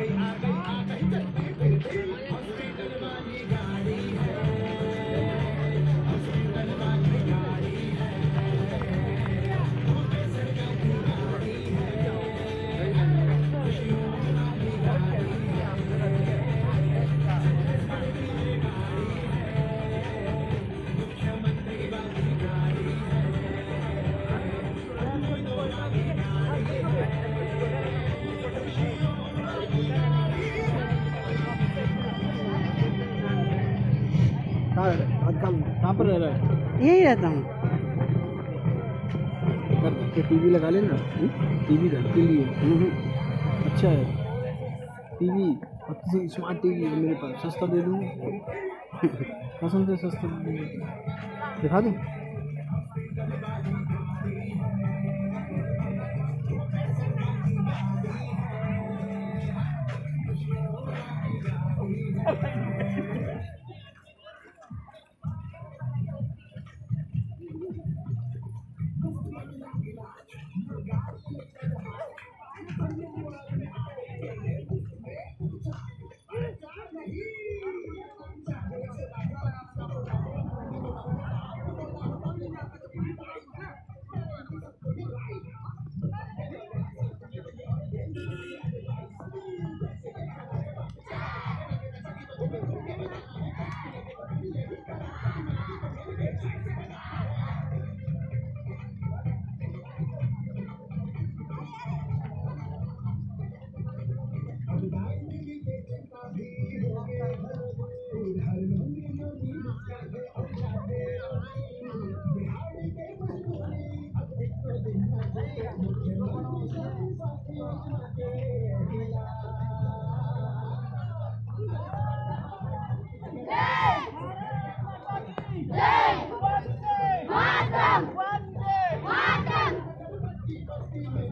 Hey, I कहाँ पर रह रहा है यही रहता हूँ। टी वी लगा लेना। टी वी घर के लिए। हम्म, हम्म। अच्छा है। T V C smart TV है मेरे पास सस्ता दे दूँ? पसंद है सस्ता दूँ? दिखा दूँ?